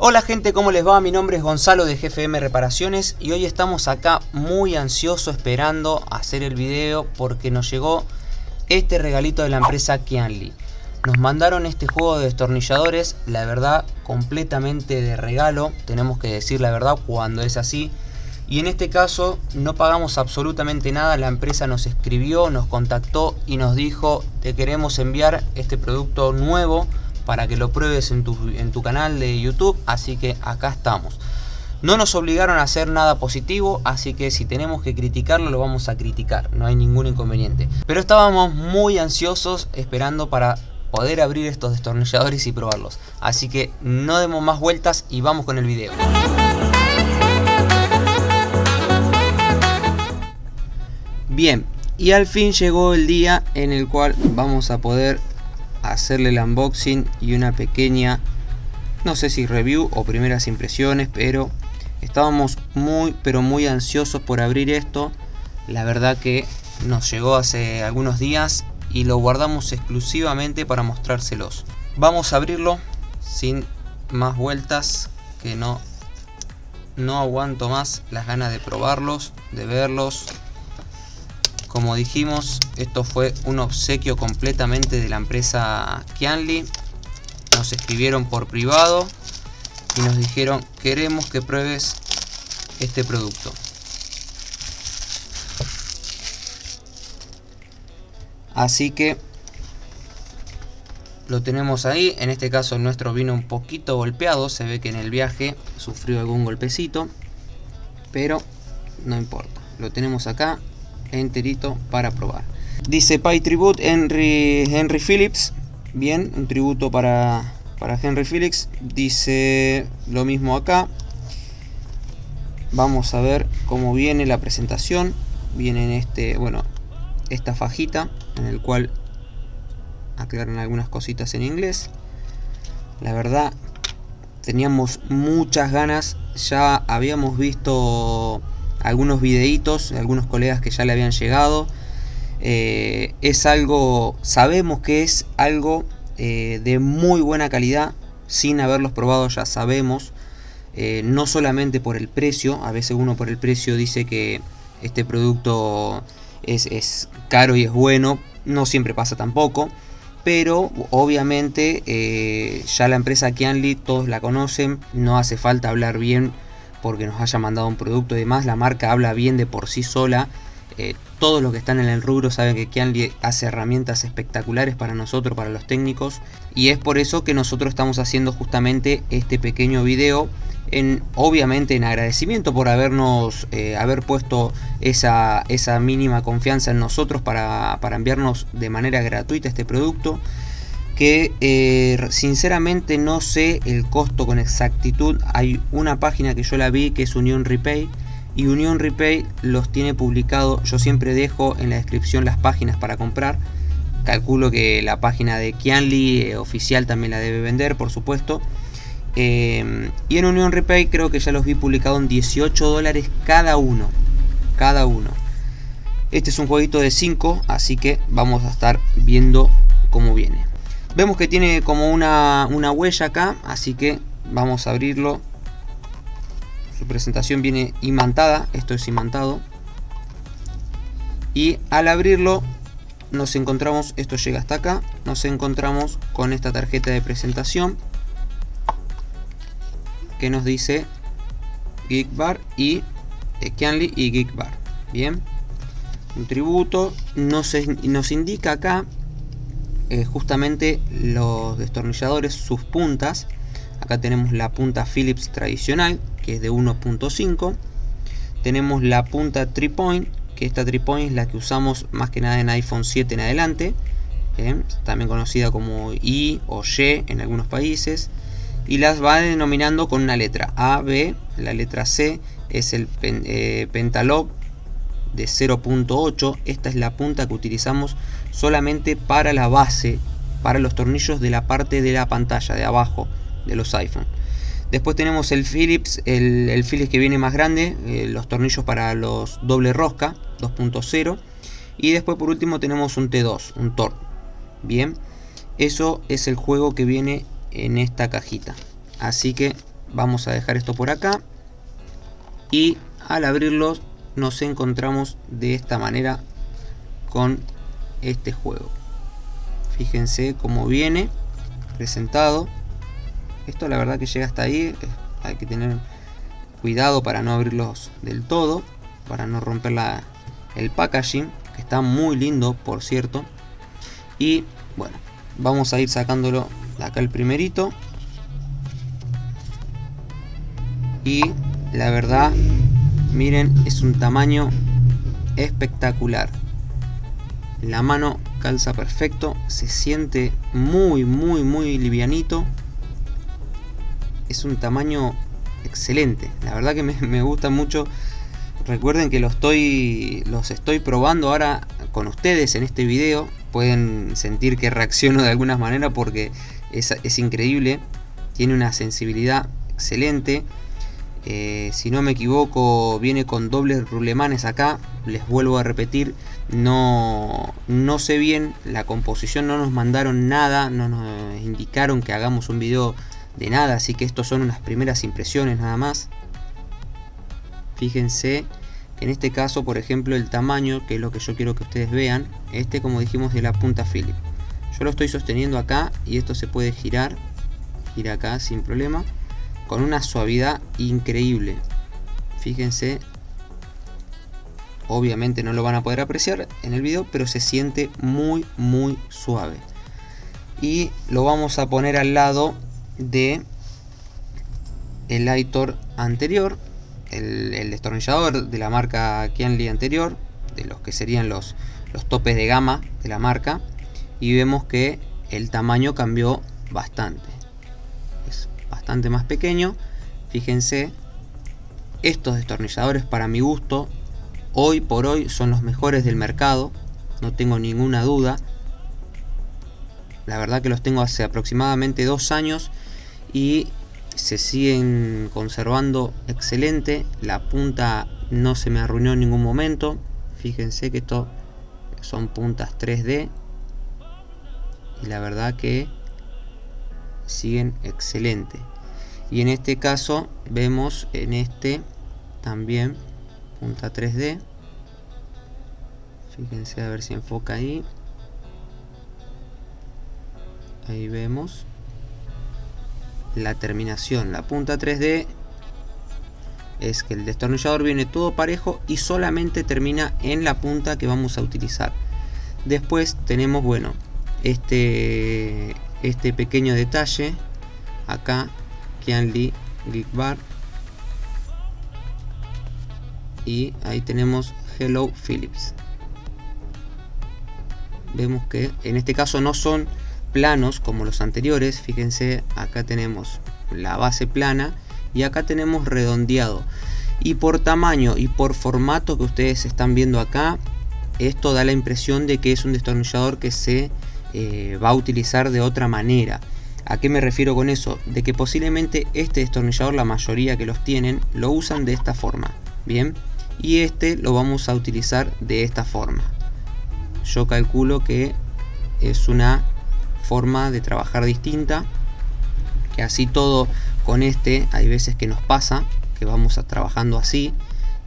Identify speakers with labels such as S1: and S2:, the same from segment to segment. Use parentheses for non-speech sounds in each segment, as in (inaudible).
S1: Hola gente, ¿cómo les va? Mi nombre es Gonzalo de GFM Reparaciones y hoy estamos acá muy ansioso esperando hacer el video porque nos llegó este regalito de la empresa Kianli. Nos mandaron este juego de destornilladores, la verdad completamente de regalo, tenemos que decir la verdad cuando es así. Y en este caso no pagamos absolutamente nada, la empresa nos escribió, nos contactó y nos dijo te queremos enviar este producto nuevo para que lo pruebes en tu, canal de YouTube, así que acá estamos. No nos obligaron a hacer nada positivo, así que si tenemos que criticarlo, lo vamos a criticar, no hay ningún inconveniente. Pero estábamos muy ansiosos esperando para poder abrir estos destornilladores y probarlos. Así que no demos más vueltas y vamos con el video. Bien, y al fin llegó el día en el cual vamos a poder hacerle el unboxing y una pequeña, no sé si review o primeras impresiones, pero estábamos muy, pero muy ansiosos por abrir esto. La verdad que nos llegó hace algunos días y lo guardamos exclusivamente para mostrárselos. Vamos a abrirlo sin más vueltas que no no aguanto más las ganas de probarlos, de verlos, como dijimos, esto fue un obsequio completamente de la empresa Kianli. Nos escribieron por privado y nos dijeron queremos que pruebes este producto. Así que lo tenemos ahí. En este caso nuestro vino un poquito golpeado. Se ve que en el viaje sufrió algún golpecito. Pero no importa. Lo tenemos acá enterito para probar. Dice Pay Tribute Henry, Henry Phillips. Bien, un tributo para, para Henry Phillips. Dice lo mismo acá. Vamos a ver cómo viene la presentación. Viene en este, bueno, esta fajita en el cual aclaran algunas cositas en inglés. La verdad, teníamos muchas ganas. Ya habíamos visto algunos videitos, algunos colegas que ya le habían llegado. Eh, es algo, sabemos que es algo eh, de muy buena calidad, sin haberlos probado ya sabemos, eh, no solamente por el precio, a veces uno por el precio dice que este producto es, es caro y es bueno, no siempre pasa tampoco, pero obviamente ya la empresa Kianli todos la conocen, no hace falta hablar bien porque nos haya mandado un producto y demás. La marca habla bien de por sí sola. Eh, todos los que están en el rubro saben que Kianli hace herramientas espectaculares para nosotros, para los técnicos. Y es por eso que nosotros estamos haciendo justamente este pequeño video. En, obviamente en agradecimiento por habernos eh, haber puesto esa, esa mínima confianza en nosotros para, para enviarnos de manera gratuita este producto que eh, sinceramente no sé el costo con exactitud. Hay una página que yo la vi que es Unión Repay y Unión Repay los tiene publicado. Yo siempre dejo en la descripción las páginas para comprar. Calculo que la página de Kianli eh, oficial también la debe vender, por supuesto. Eh, y en Unión Repay creo que ya los vi publicados en 18 dólares cada uno. Cada uno. Este es un jueguito de 5, así que vamos a estar viendo cómo viene. Vemos que tiene como una, huella acá, así que vamos a abrirlo. Su presentación viene imantada, esto es imantado. Y al abrirlo nos encontramos, esto llega hasta acá, nos encontramos con esta tarjeta de presentación que nos dice Geekbar y eh, y Geekbar. Bien, un tributo, nos, nos indica acá eh, justamente los destornilladores, sus puntas. Acá tenemos la punta Phillips tradicional, que es de 1.5. Tenemos la punta 3 point, que esta 3 point es la que usamos más que nada en iPhone 7 en adelante. también conocida como I o Y en algunos países. Y las va denominando con una letra A, B, la letra C es el eh, Pentalob de 0.8. Esta es la punta que utilizamos solamente para la base, para los tornillos de la parte de la pantalla, de abajo de los iPhone. Después tenemos el Philips, el, Philips que viene más grande, eh, los tornillos para los doble rosca 2.0. Y después por último tenemos un T2, un Tor. Bien, eso es el juego que viene en esta cajita. Así que vamos a dejar esto por acá y al abrirlos nos encontramos de esta manera con este juego. Fíjense cómo viene presentado. Esto la verdad que llega hasta ahí. Hay que tener cuidado para no abrirlos del todo para no romper la, el packaging que está muy lindo por cierto. Y bueno vamos a ir sacándolo acá el primerito. Y la verdad miren es un tamaño espectacular la mano calza perfecto se siente muy muy muy livianito. Es un tamaño excelente. La verdad que me, (laughs) me gusta mucho. Recuerden que lo estoy, los estoy probando ahora con ustedes en este video. Pueden sentir que reacciono de alguna manera porque es, es increíble. Tiene una sensibilidad excelente eh, si no me equivoco, viene con dobles rulemanes acá. Les vuelvo a repetir, no, no sé bien la composición, no nos mandaron nada, no nos indicaron que hagamos un video de nada, así que estos son unas primeras impresiones nada más. Fíjense en este caso, por ejemplo, el tamaño, que es lo que yo quiero que ustedes vean, este como dijimos de la punta Philip. Yo lo estoy sosteniendo acá y esto se puede girar, gira acá sin problema con una suavidad increíble. Fíjense, obviamente no lo van a poder apreciar en el video, pero se siente muy muy suave. Y lo vamos a poner al lado de el Aitor anterior, el, destornillador de la marca Kianli anterior, de los que serían los, los topes de gama de la marca, y vemos que el tamaño cambió bastante más pequeño. Fíjense, estos destornilladores para mi gusto, hoy por hoy son los mejores del mercado, no tengo ninguna duda. La verdad que los tengo hace aproximadamente dos años y se siguen conservando excelente. La punta no se me arruinó en ningún momento. Fíjense que esto son puntas 3D. Y la verdad que siguen excelente y en este caso vemos en este también punta 3D fíjense a ver si enfoca ahí. Ahí vemos la terminación. La punta 3D es que el destornillador viene todo parejo y solamente termina en la punta que vamos a utilizar. Después tenemos bueno este este pequeño detalle acá Y ahí tenemos Hello Philips. Vemos que en este caso no son planos como los anteriores. Fíjense acá tenemos la base plana y acá tenemos redondeado. Y por tamaño y por formato que ustedes están viendo acá esto da la impresión de que es un destornillador que se eh, va a utilizar de otra manera. ¿A qué me refiero con eso? De que posiblemente este destornillador, la mayoría que los tienen, lo usan de esta forma. Bien, y este lo vamos a utilizar de esta forma. Yo calculo que es una forma de trabajar distinta. Que así todo con este, hay veces que nos pasa, que vamos trabajando así.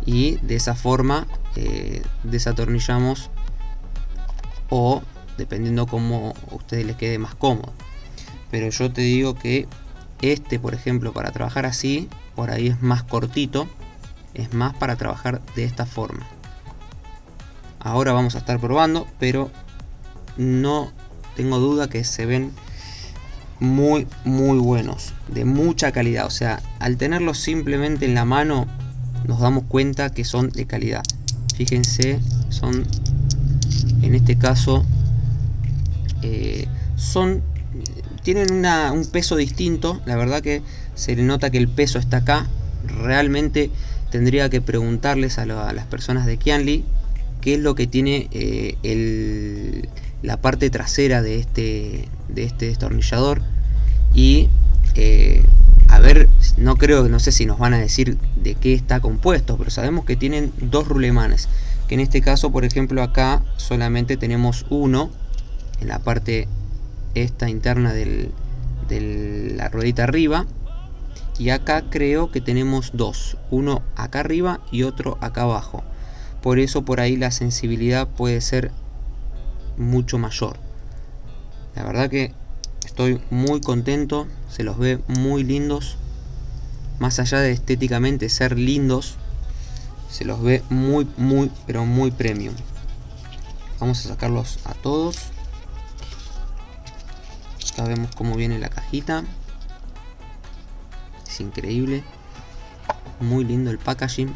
S1: Y de esa forma eh, desatornillamos o dependiendo cómo a ustedes les quede más cómodo. Pero yo te digo que este, por ejemplo, para trabajar así, por ahí es más cortito, es más para trabajar de esta forma. Ahora vamos a estar probando, pero no tengo duda que se ven muy muy buenos, de mucha calidad. O sea, al tenerlos simplemente en la mano, nos damos cuenta que son de calidad. Fíjense, son en este caso eh, son tienen un peso distinto. La verdad que se le nota que el peso está acá. Realmente tendría que preguntarles a, las personas de Kianli qué es lo que tiene eh, la parte trasera de este, este destornillador. Y eh, a ver, no creo, no sé si nos van a decir de qué está compuesto, pero sabemos que tienen dos rulemanes, que en este caso, por ejemplo, acá solamente tenemos uno en la parte esta interna de la ruedita arriba. Y acá creo que tenemos dos. Uno acá arriba y otro acá abajo. Por eso por ahí la sensibilidad puede ser mucho mayor. La verdad que estoy muy contento. Se los ve muy lindos. Más allá de estéticamente ser lindos se los ve muy muy pero muy premium. Vamos a sacarlos a todos vemos cómo viene la cajita. Es increíble. Muy lindo el packaging.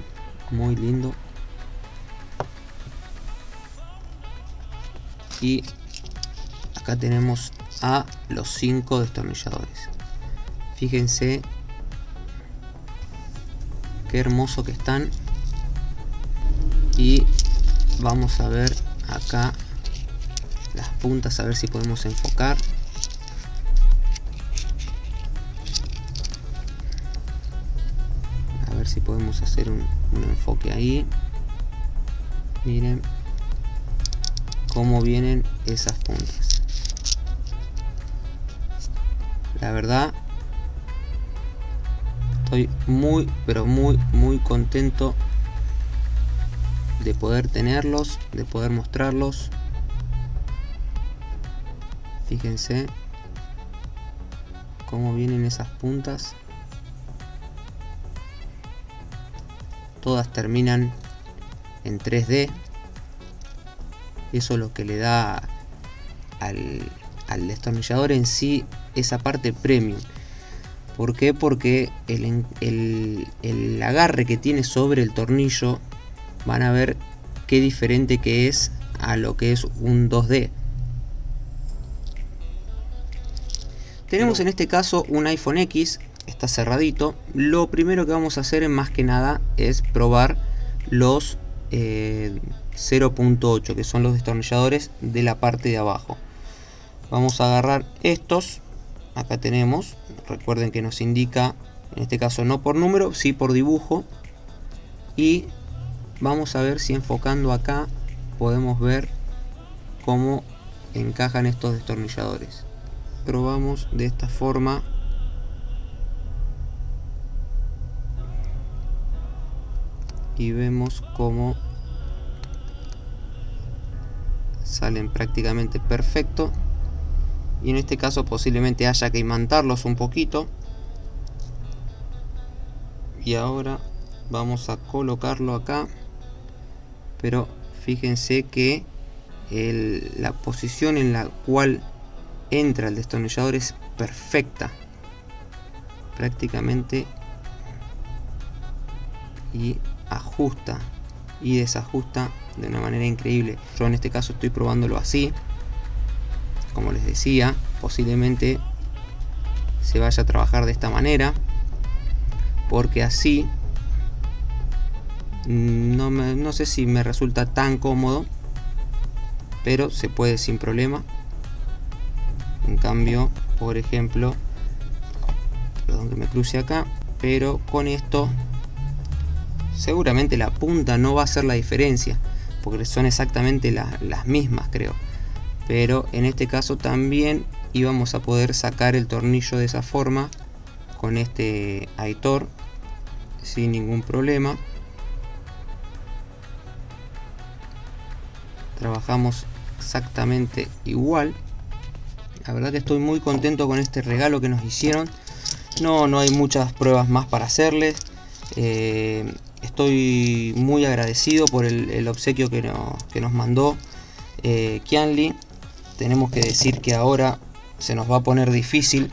S1: Muy lindo. Y acá tenemos a los cinco destornilladores. Fíjense qué hermoso que están. Y vamos a ver acá las puntas a ver si podemos enfocar si podemos hacer un, un enfoque ahí. Miren cómo vienen esas puntas. La verdad estoy muy pero muy muy contento de poder tenerlos de poder mostrarlos. Fíjense cómo vienen esas puntas todas terminan en 3D eso es lo que le da al, al destornillador en sí esa parte premium. ¿Por qué? Porque el, el, el, agarre que tiene sobre el tornillo van a ver qué diferente que es a lo que es un 2D. Tenemos en este caso un iPhone X, está cerradito. Lo primero que vamos a hacer más que nada es probar los eh, 0.8 que son los destornilladores de la parte de abajo. Vamos a agarrar estos. Acá tenemos. Recuerden que nos indica en este caso no por número sí por dibujo. Y vamos a ver si enfocando acá podemos ver cómo encajan estos destornilladores. Probamos de esta forma y vemos cómo salen prácticamente perfecto. Y en este caso posiblemente haya que imantarlos un poquito. Y ahora vamos a colocarlo acá. Pero fíjense que la posición en la cual entra el destornillador es perfecta. Prácticamente. Y ajusta y desajusta de una manera increíble yo en este caso estoy probándolo así como les decía, posiblemente se vaya a trabajar de esta manera, porque así no, me, no sé si me resulta tan cómodo, pero se puede sin problema. En cambio, por ejemplo, que me cruce acá, pero con esto seguramente la punta no va a ser la diferencia, porque son exactamente la, las mismas, creo. Pero en este caso también íbamos a poder sacar el tornillo de esa forma con este Aitor sin ningún problema. Trabajamos exactamente igual. La verdad que estoy muy contento con este regalo que nos hicieron. No, no hay muchas pruebas más para hacerles. Eh, estoy muy agradecido por el, obsequio que, nos mandó eh, Kianli tenemos que decir que ahora se nos va a poner difícil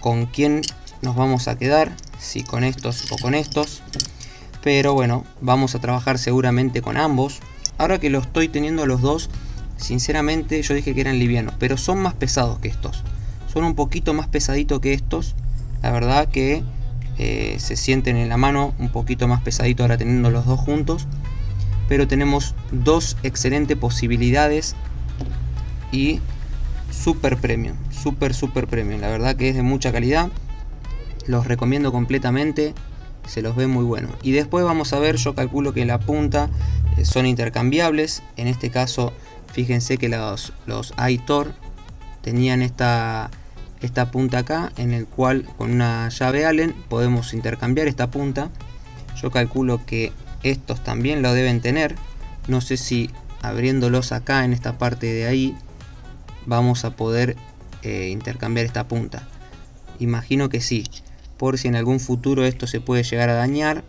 S1: con quién nos vamos a quedar, si con estos o con estos. Pero bueno, vamos a trabajar seguramente con ambos. Ahora que lo estoy teniendo los dos, sinceramente yo dije que eran livianos, pero son más pesados que estos. Son un poquito más pesaditos que estos. La verdad que eh, se sienten en la mano un poquito más pesadito ahora teniendo los dos juntos. Pero tenemos dos excelentes posibilidades y super premium, super super premium. La verdad que es de mucha calidad. Los recomiendo completamente. Se los ve muy bueno. Y después vamos a ver, yo calculo que la punta eh, son intercambiables. En este caso, fíjense que los, los Aitor tenían esta, esta punta acá en el cual con una llave Allen podemos intercambiar esta punta. Yo calculo que estos también lo deben tener. No sé si abriéndolos acá en esta parte de ahí vamos a poder eh, intercambiar esta punta. Imagino que sí por si en algún futuro esto se puede llegar a dañar.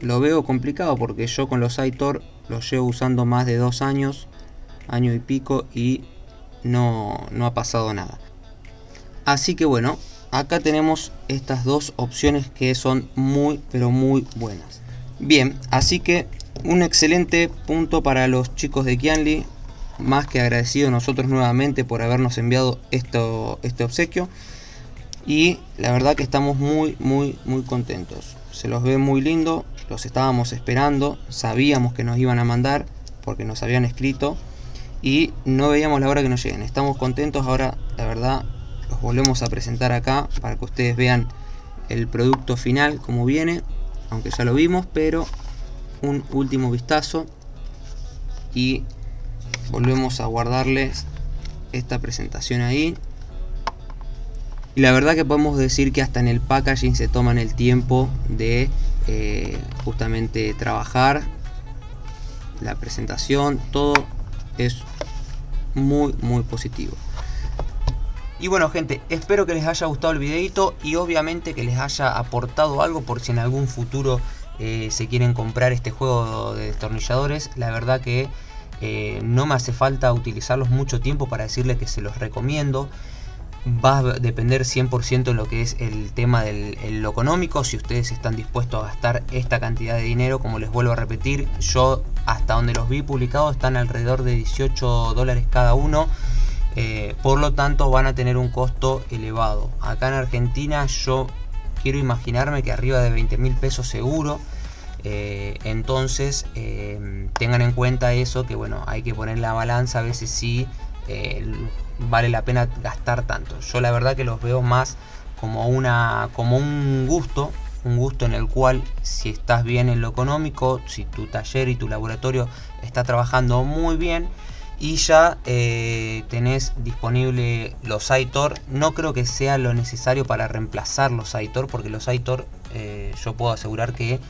S1: Lo veo complicado porque yo con los Aitor los llevo usando más de dos años año y pico y no, no ha pasado nada así que bueno acá tenemos estas dos opciones que son muy pero muy buenas. Bien así que un excelente punto para los chicos de Kianli. Más que agradecido nosotros nuevamente por habernos enviado esto, este obsequio. Y la verdad que estamos muy muy muy contentos. Se los ve muy lindo los estábamos esperando sabíamos que nos iban a mandar porque nos habían escrito y no veíamos la hora que nos lleguen. Estamos contentos, ahora la verdad volvemos a presentar acá para que ustedes vean el producto final como viene, aunque ya lo vimos, pero un último vistazo y volvemos a guardarles esta presentación ahí. Y la verdad que podemos decir que hasta en el packaging se toman el tiempo de eh, justamente trabajar la presentación, todo es muy muy positivo. Y bueno gente, espero que les haya gustado el videito y obviamente que les haya aportado algo por si en algún futuro eh, se quieren comprar este juego de destornilladores. La verdad que eh, no me hace falta utilizarlos mucho tiempo para decirles que se los recomiendo. Va a depender 100% en lo que es el tema del lo económico, si ustedes están dispuestos a gastar esta cantidad de dinero, como les vuelvo a repetir, yo hasta donde los vi publicados están alrededor de 18 dólares cada uno, eh, por lo tanto van a tener un costo elevado. Acá en Argentina yo quiero imaginarme que arriba de 20 mil pesos seguro, eh, entonces eh, tengan en cuenta eso, que bueno, hay que poner la balanza a veces si vale la pena gastar tanto. Yo la verdad que los veo más como, una, como un gusto, un gusto en el cual si estás bien en lo económico, si tu taller y tu laboratorio está trabajando muy bien y ya eh, tenés disponible los Aitor, no creo que sea lo necesario para reemplazar los Aitor, porque los Aitor eh, yo puedo asegurar que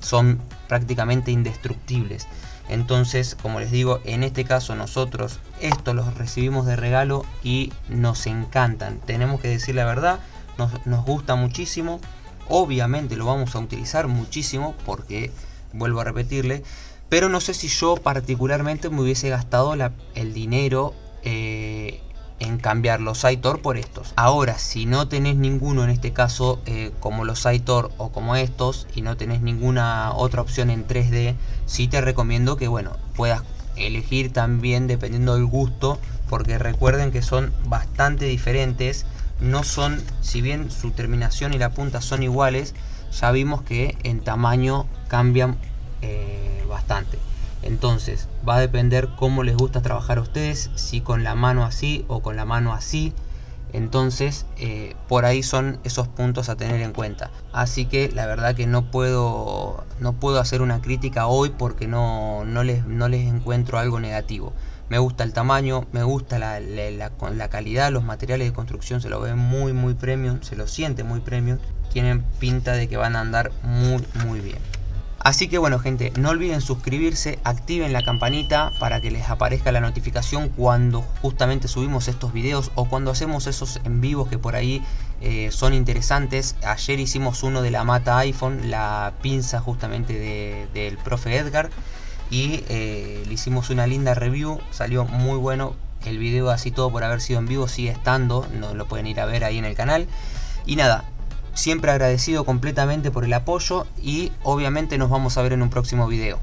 S1: son prácticamente indestructibles. Entonces, como les digo, en este caso nosotros esto los recibimos de regalo y nos encantan. Tenemos que decir la verdad, nos, gusta muchísimo. Obviamente lo vamos a utilizar muchísimo porque, vuelvo a repetirle, pero no sé si yo particularmente me hubiese gastado el dinero eh, en cambiar los Aitor por estos. Ahora, si no tenés ninguno en este caso eh, como los Aitor o como estos y no tenés ninguna otra opción en 3D, sí te recomiendo que bueno, puedas elegir también dependiendo del gusto, porque recuerden que son bastante diferentes, no son, si bien su terminación y la punta son iguales, ya vimos que en tamaño cambian eh, bastante. Entonces va a depender cómo les gusta trabajar a ustedes, si con la mano así o con la mano así. Entonces eh, por ahí son esos puntos a tener en cuenta. Así que la verdad que no puedo, no puedo hacer una crítica hoy porque no, no, les, no les encuentro algo negativo. Me gusta el tamaño, me gusta la, la, la, calidad, los materiales de construcción se lo ven muy muy premium, se lo siente muy premium. Tienen pinta de que van a andar muy muy bien. Así que bueno gente, no olviden suscribirse, activen la campanita para que les aparezca la notificación cuando justamente subimos estos videos o cuando hacemos esos en vivos que por ahí eh, son interesantes. Ayer hicimos uno de la mata iPhone, la pinza justamente del profe Edgar y eh, le hicimos una linda review, salió muy bueno. El video así todo por haber sido en vivo sigue estando, no lo pueden ir a ver ahí en el canal. Y nada, Siempre agradecido completamente por el apoyo y obviamente nos vamos a ver en un próximo video.